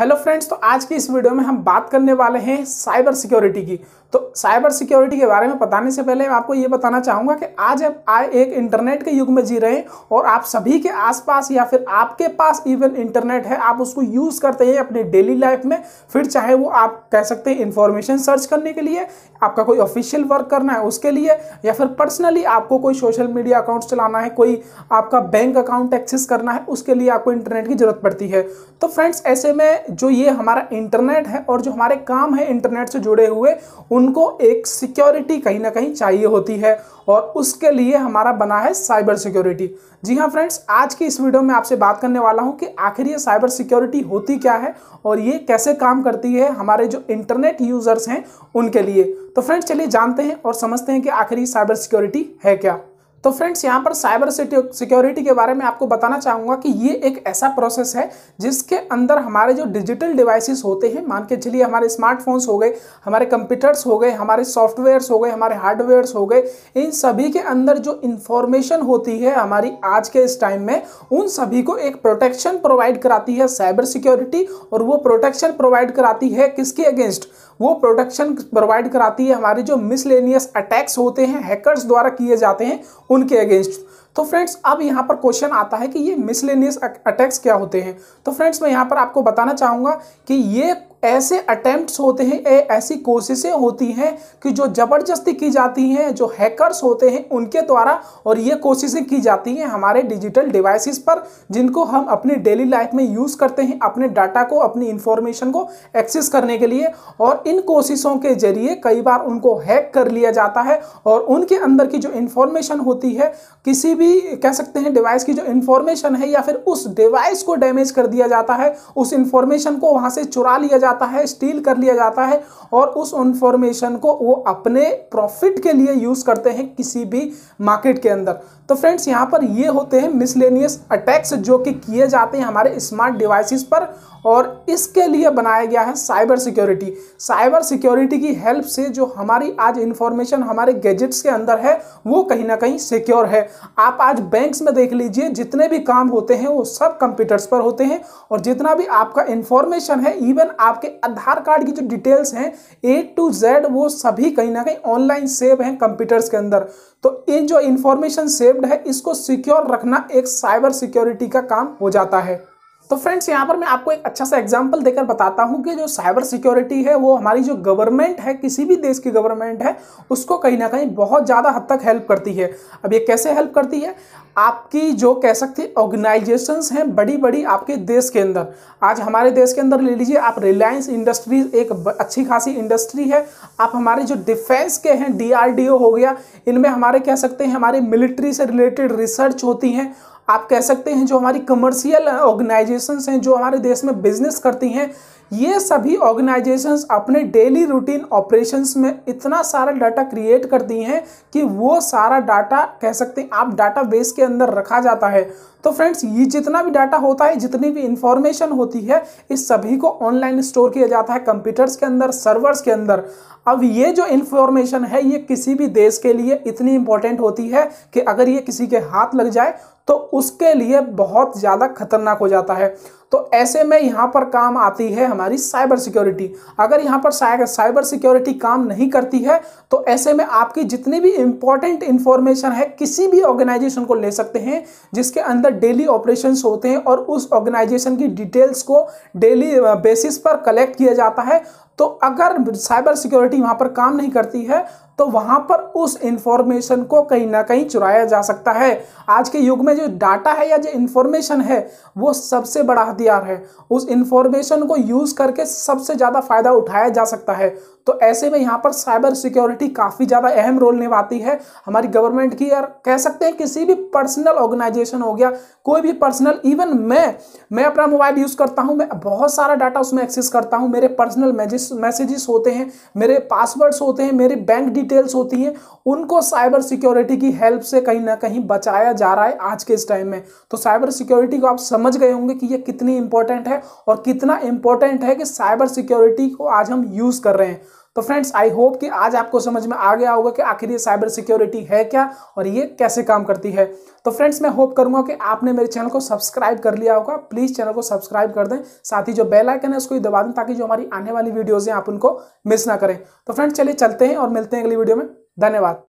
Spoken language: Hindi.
हेलो फ्रेंड्स तो आज की इस वीडियो में हम बात करने वाले हैं साइबर सिक्योरिटी की। तो साइबर सिक्योरिटी के बारे में बताने से पहले मैं आपको ये बताना चाहूँगा कि आज आप आए एक इंटरनेट के युग में जी रहे हैं और आप सभी के आसपास या फिर आपके पास इवन इंटरनेट है, आप उसको यूज़ करते हैं अपनी डेली लाइफ में। फिर चाहे वो आप कह सकते हैं इन्फॉर्मेशन सर्च करने के लिए, आपका कोई ऑफिशियल वर्क करना है उसके लिए, या फिर पर्सनली आपको कोई सोशल मीडिया अकाउंट चलाना है, कोई आपका बैंक अकाउंट एक्सेस करना है, उसके लिए आपको इंटरनेट की ज़रूरत पड़ती है। तो फ्रेंड्स ऐसे में जो ये हमारा इंटरनेट है और जो हमारे काम है इंटरनेट से जुड़े हुए, उनको एक सिक्योरिटी कहीं ना कहीं चाहिए होती है और उसके लिए हमारा बना है साइबर सिक्योरिटी। जी हाँ फ्रेंड्स, आज की इस वीडियो में आपसे बात करने वाला हूँ कि आखिर ये साइबर सिक्योरिटी होती क्या है और ये कैसे काम करती है हमारे जो इंटरनेट यूज़र्स हैं उनके लिए। तो फ्रेंड्स, चलिए जानते हैं और समझते हैं कि आखिर ये साइबर सिक्योरिटी है क्या। तो फ्रेंड्स, यहाँ पर साइबर सिक्योरिटी के बारे में आपको बताना चाहूँगा कि ये एक ऐसा प्रोसेस है जिसके अंदर हमारे जो डिजिटल डिवाइसेस होते हैं, मान के चलिए हमारे स्मार्टफोन्स हो गए, हमारे कंप्यूटर्स हो गए, हमारे सॉफ्टवेयर्स हो गए, हमारे हार्डवेयर्स हो गए, इन सभी के अंदर जो इंफॉर्मेशन होती है हमारी आज के इस टाइम में, उन सभी को एक प्रोटेक्शन प्रोवाइड कराती है साइबर सिक्योरिटी और वो प्रोटेक्शन प्रोवाइड कराती है किसके अगेंस्ट? वो प्रोटेक्शन प्रोवाइड कराती है हमारे जो मिसलेनियस अटैक्स होते हैं, हैकर्स द्वारा किए जाते हैं उनके अगेंस्ट तो फ्रेंड्स, अब यहाँ पर क्वेश्चन आता है कि ये मिसलेनियस अटैक्स क्या होते हैं? तो फ्रेंड्स, मैं यहाँ पर आपको बताना चाहूँगा कि ये ऐसे अटेम्प्ट्स होते हैं ऐसी कोशिशें होती हैं कि जो ज़बरदस्ती की जाती हैं, जो हैकर्स होते हैं, उनके द्वारा और ये कोशिशें की जाती हैं हमारे डिजिटल डिवाइसेस पर, जिनको हम अपनी डेली लाइफ में यूज़ करते हैं, अपने डाटा को, अपनी इंफॉर्मेशन को एक्सेस करने के लिए और इन कोशिशों के ज़रिए कई बार उनको हैक कर लिया जाता है और उनके अंदर की जो इंफॉर्मेशन होती है, किसी भी कह सकते हैं डिवाइस की जो इंफॉर्मेशन है या फिर उस डिवाइस को डैमेज कर दिया जाता है, उस इंफॉर्मेशन को वहाँ से चुरा लिया जाता है स्टील कर लिया जाता है और उस इंफॉर्मेशन को वो अपने प्रॉफिट के लिए यूज़ करते हैं किसी भी मार्केट के अंदर। तो फ्रेंड्स यहाँ पर ये होते हैं मिसलेनियस अटैक्स जो कि किए जाते हैं हमारे स्मार्ट डिवाइसेस पर और इसके लिए बनाया गया है साइबर सिक्योरिटी साइबर सिक्योरिटी की हेल्प से जो हमारी आज इंफॉर्मेशन हमारे गैजेट्स के अंदर है, वो कहीं ना कहीं सिक्योर है। आप आज बैंक्स में देख लीजिए, जितने भी काम होते हैं, वो सब कंप्यूटर्स पर होते हैं। और जितना भी आपका इंफॉर्मेशन है इवन आपके आधार कार्ड की जो डिटेल्स हैं ए टू जेड वो सभी कहीं ना कहीं ऑनलाइन सेव हैं कंप्यूटर्स के अंदर। तो ये जो इंफॉर्मेशन सेव्ड है, इसको सिक्योर रखना एक साइबर सिक्योरिटी का काम हो जाता है। तो फ्रेंड्स यहाँ पर मैं आपको एक अच्छा सा एग्जांपल देकर बताता हूँ कि जो साइबर सिक्योरिटी है, वो हमारी जो गवर्नमेंट है, किसी भी देश की गवर्नमेंट है, उसको कहीं ना कहीं बहुत ज़्यादा हद तक हेल्प करती है। अब ये कैसे हेल्प करती है? आपकी जो कह सकते ऑर्गेनाइजेशंस हैं बड़ी बड़ी आपके देश के अंदर। आज हमारे देश के अंदर ले लीजिए, आप रिलायंस इंडस्ट्रीज़ एक अच्छी खासी इंडस्ट्री है। आप हमारे जो डिफेंस के हैं डीआरडीओ हो गया, इनमें हमारे कह सकते हैं, हमारे मिलिट्री से रिलेटेड रिसर्च होती हैं। आप कह सकते हैं जो हमारी कमर्शियल ऑर्गेनाइजेशंस हैं, जो हमारे देश में बिज़नेस करती हैं, ये सभी ऑर्गेनाइजेशंस अपने डेली रूटीन ऑपरेशंस में इतना सारा डाटा क्रिएट करती हैं कि वो सारा डाटा कह सकते हैं, आप डाटा बेस के अंदर रखा जाता है। तो फ्रेंड्स, ये जितना भी डाटा होता है, जितनी भी इंफॉर्मेशन होती है, इस सभी को ऑनलाइन स्टोर किया जाता है कंप्यूटर्स के अंदर सर्वर्स के अंदर। अब ये जो इंफॉर्मेशन है, ये किसी भी देश के लिए इतनी इंपॉर्टेंट होती है कि अगर ये किसी के हाथ लग जाए तो उसके लिए बहुत ज़्यादा खतरनाक हो जाता है। तो ऐसे में यहाँ पर काम आती है हमारी साइबर सिक्योरिटी अगर यहाँ पर साइबर सिक्योरिटी काम नहीं करती है तो ऐसे में आपकी जितनी भी इंपॉर्टेंट इंफॉर्मेशन है, किसी भी ऑर्गेनाइजेशन को ले सकते हैं, जिसके अंदर डेली ऑपरेशन होते हैं और उस ऑर्गेनाइजेशन की डिटेल्स को डेली बेसिस पर कलेक्ट किया जाता है। तो अगर साइबर सिक्योरिटी वहाँ पर काम नहीं करती है तो वहाँ पर उस इंफॉर्मेशन को कहीं ना कहीं चुराया जा सकता है। आज के युग में जो डाटा है या जो इंफॉर्मेशन है, वो सबसे बड़ा हथियार है। उस इंफॉर्मेशन को यूज़ करके सबसे ज़्यादा फ़ायदा उठाया जा सकता है। तो ऐसे में यहाँ पर साइबर सिक्योरिटी काफ़ी ज़्यादा अहम रोल निभाती है। हमारी गवर्नमेंट की यार कह सकते हैं किसी भी पर्सनल ऑर्गेनाइजेशन हो गया, कोई भी पर्सनल इवन मैं मैं अपना मोबाइल यूज़ करता हूँ, मैं बहुत सारा डाटा उसमें एक्सेस करता हूँ, मेरे पर्सनल मैसेजेस होते हैं, मेरे पासवर्ड्स होते हैं, मेरे बैंक डिटेल्स होती हैं, उनको साइबर सिक्योरिटी की हेल्प से कहीं ना कहीं बचाया जा रहा है आज के इस टाइम में। तो साइबर सिक्योरिटी को आप समझ गए होंगे कि ये कितनी इंपॉर्टेंट है और कितना इंपॉर्टेंट है कि साइबर सिक्योरिटी को आज हम यूज़ कर रहे हैं। तो फ्रेंड्स आई होप कि आज आपको समझ में आ गया होगा कि आखिर ये साइबर सिक्योरिटी है क्या और ये कैसे काम करती है। तो फ्रेंड्स मैं होप करूँगा कि आपने मेरे चैनल को सब्सक्राइब कर लिया होगा। प्लीज़ चैनल को सब्सक्राइब कर दें, साथ ही जो बेल आइकन है उसको भी दबा दें ताकि जो हमारी आने वाली वीडियोज़ हैं आप उनको मिस ना करें। तो फ्रेंड्स चलिए चलते हैं और मिलते हैं अगली वीडियो में। धन्यवाद।